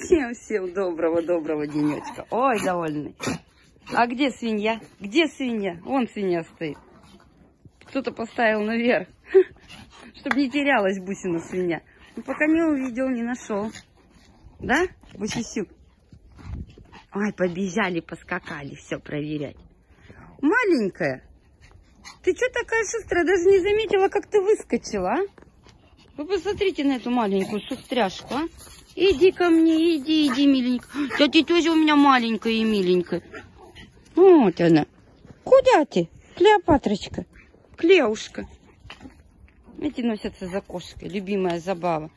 Всем-всем доброго-доброго денечка. Ой, довольный. А где свинья? Где свинья? Вон свинья стоит. Кто-то поставил наверх, чтобы не терялась бусина свинья. Но пока не увидел, не нашел. Да, Бусисюк? Ой, побежали, поскакали, все проверять. Маленькая, ты что такая шустрая? Даже не заметила, как ты выскочила, а? Вы посмотрите на эту маленькую шустряшку, а? Иди ко мне, иди, иди, миленькая. Да ты тоже у меня маленькая и миленькая. Вот она. Куда ты, Клеопатрочка? Клеушка. Эти носятся за кошкой. Любимая забава.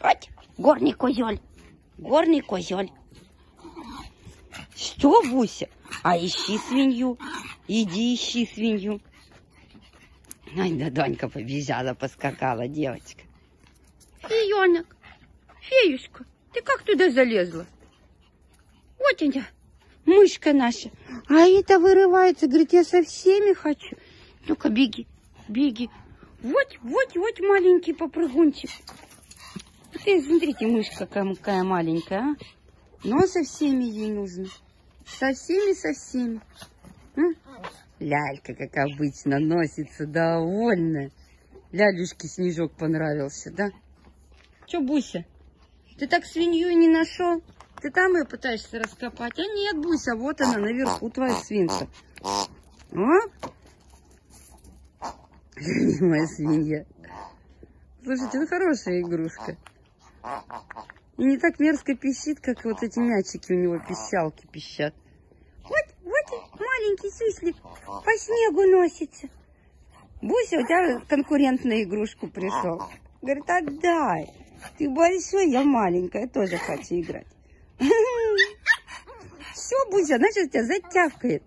Вот, горный козель. Горный козель. Что, Буся? А ищи свинью. Иди ищи свинью. Ай, да Донька побежала, поскакала девочка. Феенок, феюшка, ты как туда залезла? Вот она, мышка наша. А это вырывается, говорит, я со всеми хочу. Ну-ка, беги, беги. Вот, вот, вот маленький попрыгунчик. Ты смотрите, мышка какая маленькая, а? Но со всеми ей нужно. Со всеми, со всеми. А? Лялька, как обычно, носится довольная. Лялюшке снежок понравился, да? Че, Буся, ты так свинью не нашел? Ты там ее пытаешься раскопать? А нет, Буся, вот она наверху, твоя свинка. О! Любимая свинья. Слушайте, ну хорошая игрушка. И не так мерзко пищит, как вот эти мячики у него пищалки пищат. Вот, вот маленький суслик по снегу носится. Буся, у тебя конкурент на игрушку пришел. Говорит, отдай. Ты большой, я маленькая, тоже хочу играть. Все, Буся, значит, тебя затявкает.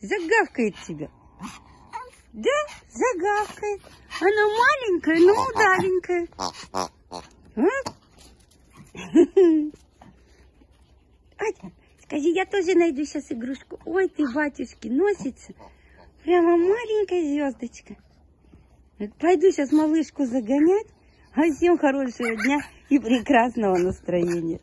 Загавкает тебя. Да, загавкает. Она маленькая, но удаленькая. А? Скажи, я тоже найду сейчас игрушку. Ой, ты, батюшки, носится. Прямо маленькая звездочка. Пойду сейчас малышку загонять. А всем хорошего дня и прекрасного настроения.